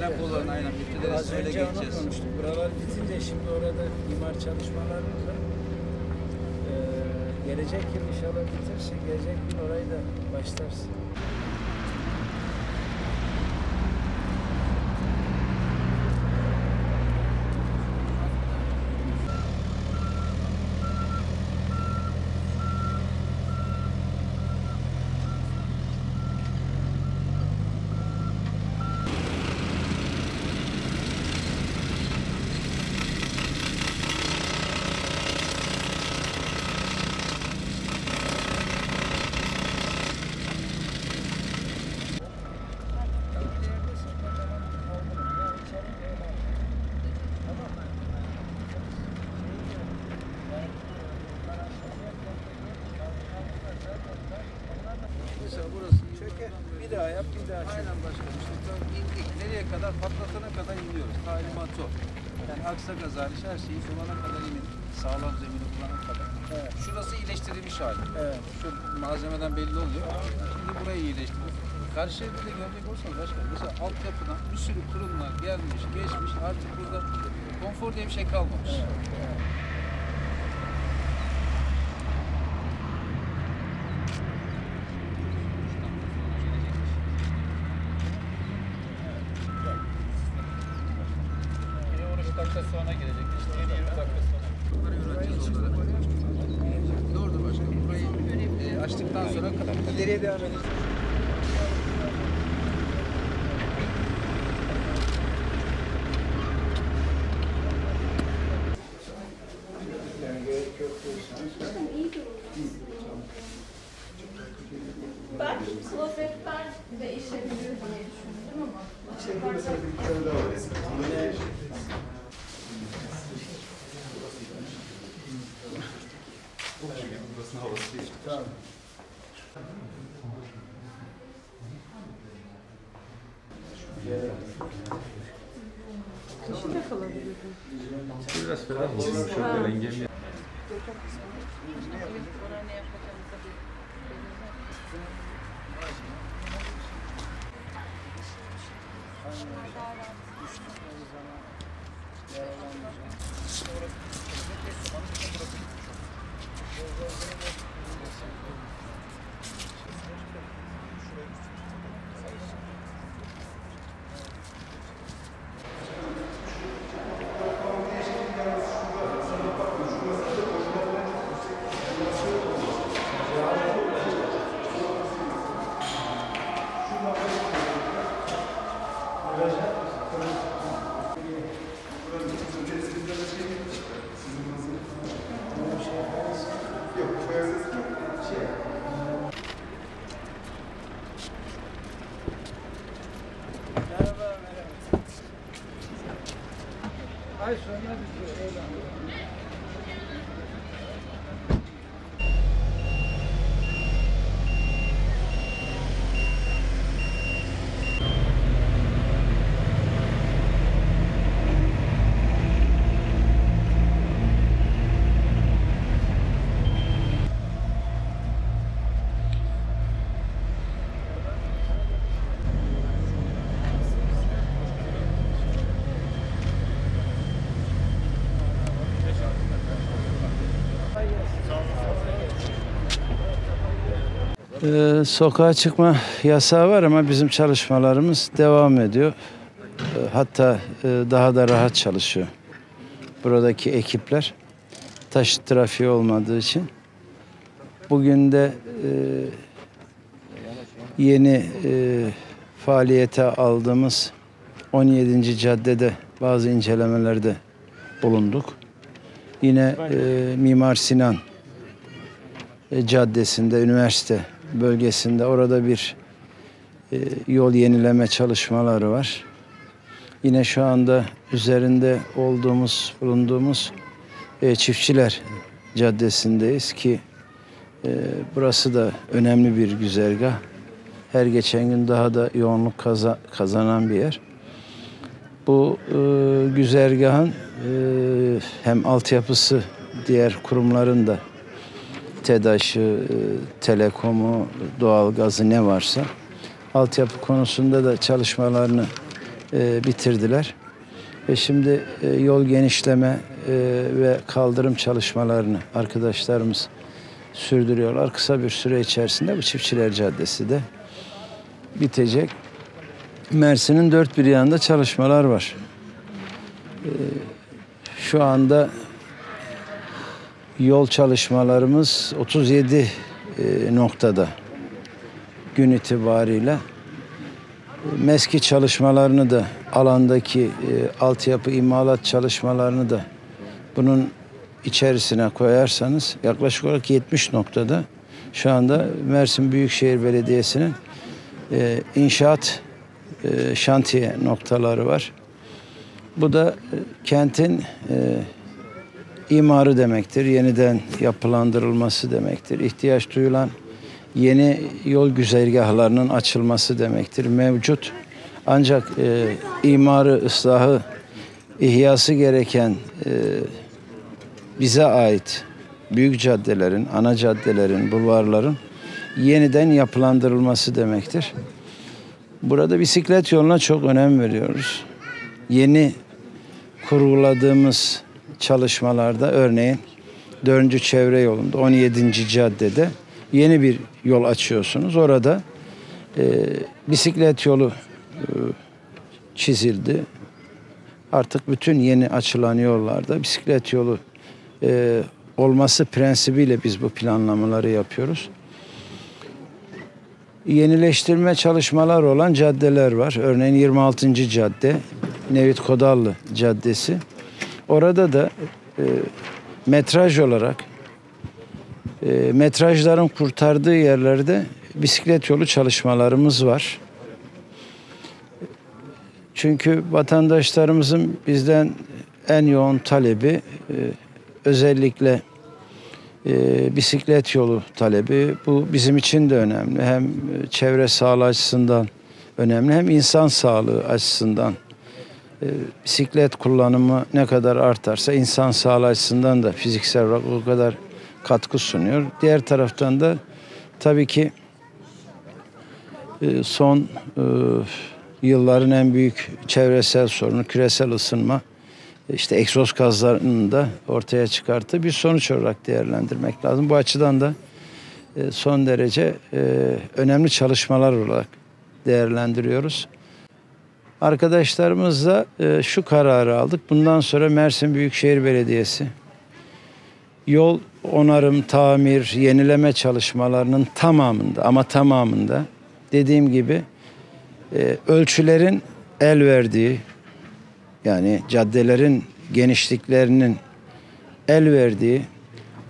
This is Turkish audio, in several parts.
Viyadükler olan aynen bittiler. Az Öyle önce onu geçeceğiz. konuştuk. Buralar bitince şimdi orada imar çalışmalarımız var. Ee, gelecek yıl inşallah bitirse gelecek yıl orayı da başlarsın. Mesela burası Çöker. Bir daha yap, bir daha çök. Aynen başkanım. İşte tam indik. Nereye kadar? Patlatana kadar iniyoruz. Talimat o. Yani aksa kazaliş her şeyi bulana kadar inin. Sağlam zemini bulana kadar. Evet. Şurası iyileştirilmiş hali. Evet. Şu malzemeden belli oluyor. Şimdi burayı iyileştirdik. Karşıya bir de görecek olursanız başkanım. Mesela altyapıdan bir sürü kurumlar gelmiş, geçmiş. Artık burada konfor diye bir şey kalmamış. Biri 13 dakika sonra gelecek. İşte 20 dakika sonra. Bunları öğreteceğiz onlara. Doğru başkanım. Burayı e, açtıktan sonra İleriye devam diyorsunuz. Ben klozetler değişebilir diye düşündüm ama. Tamam. Biraz ferah olsun. Şöyle rengi. Oranı yapacağımızda bir Ay sonra Ee, sokağa çıkma yasağı var ama bizim çalışmalarımız devam ediyor. Ee, hatta e, daha da rahat çalışıyor. Buradaki ekipler taşıt trafiği olmadığı için. Bugün de e, yeni e, faaliyete aldığımız 17. caddede bazı incelemelerde bulunduk. Yine e, Mimar Sinan e, caddesinde, üniversite bölgesinde orada bir e, yol yenileme çalışmaları var. Yine şu anda üzerinde olduğumuz, bulunduğumuz e, Çiftçiler Caddesi'ndeyiz ki e, burası da önemli bir güzergah. Her geçen gün daha da yoğunluk kaza- kazanan bir yer. Bu güzergahın e, hem altyapısı diğer kurumların da TEDAŞ'ı, e, telekomu, doğalgazı ne varsa altyapı konusunda da çalışmalarını e, bitirdiler. Ve şimdi e, yol genişleme e, ve kaldırım çalışmalarını arkadaşlarımız sürdürüyorlar. Kısa bir süre içerisinde bu Çiftçiler Caddesi de bitecek. Mersin'in dört bir yanında çalışmalar var. E, şu anda yol çalışmalarımız 37 e, noktada gün itibariyle MESKİ çalışmalarını da alandaki e, altyapı imalat çalışmalarını da bunun içerisine koyarsanız yaklaşık olarak 70 noktada şu anda Mersin Büyükşehir Belediyesi'nin e, inşaat e, şantiye noktaları var. Bu da e, kentin e, imarı demektir. Yeniden yapılandırılması demektir. İhtiyaç duyulan yeni yol güzergahlarının açılması demektir. Mevcut ancak e, imarı, ıslahı, ihyası gereken e, bize ait büyük caddelerin, ana caddelerin, bulvarların yeniden yapılandırılması demektir. Burada bisiklet yoluna çok önem veriyoruz. Yeni kurguladığımız çalışmalarda örneğin 4. çevre yolunda 17. caddede yeni bir yol açıyorsunuz. Orada e, bisiklet yolu e, çizildi. Artık bütün yeni açılan yollarda bisiklet yolu e, olması prensibiyle biz bu planlamaları yapıyoruz. Yenileştirme çalışmalar olan caddeler var. Örneğin 26. cadde, Nevit Kodallı Caddesi. Orada da e, metraj olarak e, metrajların kurtardığı yerlerde bisiklet yolu çalışmalarımız var. Çünkü vatandaşlarımızın bizden en yoğun talebi e, özellikle e, bisiklet yolu talebi. Bu bizim için de önemli. Hem çevre sağlığı açısından önemli hem insan sağlığı açısından. E, bisiklet kullanımı ne kadar artarsa insan sağlığı açısından da fiziksel olarak o kadar katkı sunuyor. Diğer taraftan da tabii ki e, son e, yılların en büyük çevresel sorunu küresel ısınma işte egzoz gazlarının da ortaya çıkarttığı bir sonuç olarak değerlendirmek lazım. Bu açıdan da e, son derece e, önemli çalışmalar olarak değerlendiriyoruz. Arkadaşlarımızla e, şu kararı aldık. Bundan sonra Mersin Büyükşehir Belediyesi yol onarım, tamir, yenileme çalışmalarının tamamında ama tamamında dediğim gibi e, ölçülerin el verdiği yani caddelerin genişliklerinin el verdiği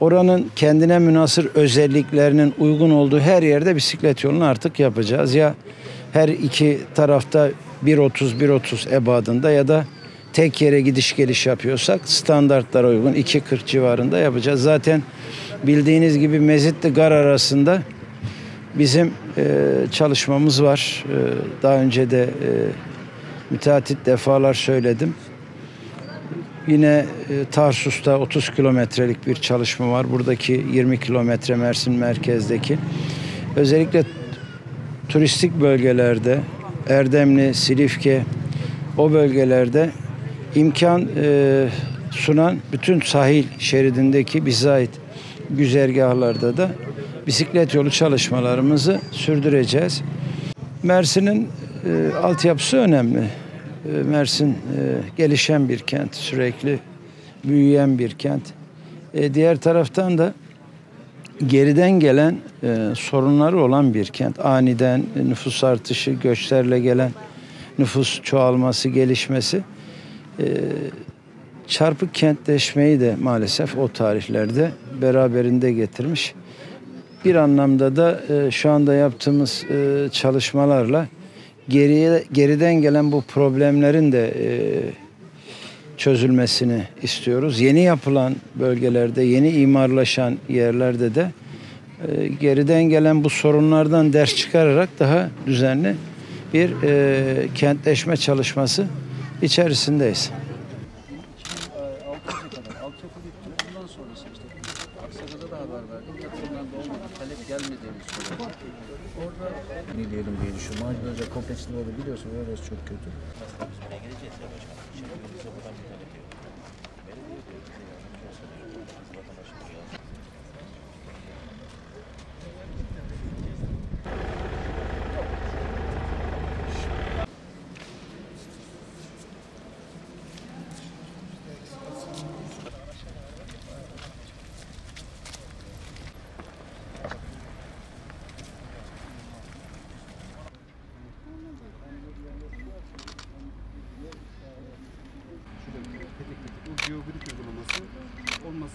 oranın kendine münasır özelliklerinin uygun olduğu her yerde bisiklet yolunu artık yapacağız. Ya her iki tarafta 1.30 1.30 ebadında ya da tek yere gidiş geliş yapıyorsak standartlara uygun 2.40 civarında yapacağız. Zaten bildiğiniz gibi Mezitli Gar arasında bizim e, çalışmamız var. E, daha önce de e, müteahhit defalar söyledim. Yine e, Tarsus'ta 30 kilometrelik bir çalışma var. Buradaki 20 kilometre Mersin merkezdeki. Özellikle turistik bölgelerde Erdemli, Silifke o bölgelerde imkan e, sunan bütün sahil şeridindeki bize ait güzergahlarda da bisiklet yolu çalışmalarımızı sürdüreceğiz. Mersin'in e, altyapısı önemli. E, Mersin e, gelişen bir kent, sürekli büyüyen bir kent. E, diğer taraftan da geriden gelen e, sorunları olan bir kent. Aniden nüfus artışı, göçlerle gelen nüfus çoğalması, gelişmesi e, çarpık kentleşmeyi de maalesef o tarihlerde beraberinde getirmiş. Bir anlamda da e, şu anda yaptığımız e, çalışmalarla geriye geriden gelen bu problemlerin de e, çözülmesini istiyoruz. Yeni yapılan bölgelerde, yeni imarlaşan yerlerde de e, geriden gelen bu sorunlardan ders çıkararak daha düzenli bir e, kentleşme çalışması içerisindeyiz. 2006'ya kadar altyapı bitti. Bundan sonrası işte Aksaray'da da haber verdik. Yatırım gelmediğini söylüyor. Orada ne diyelim diye düşünüyorum. Macunacı oldu biliyorsun orası çok kötü. Bu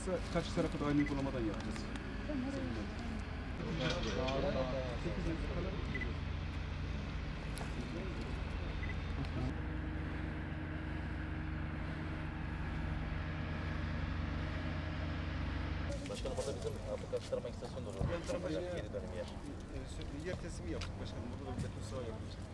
olmazsa kaç tarafa da aynı uygulamadan yapacağız. Başkanım burada bizim Afrika Çıkarma İstasyonu da olur. Geri dönüm yer. Yer teslimi yaptık başkanım. Burada da bir beton saha yapmıştık.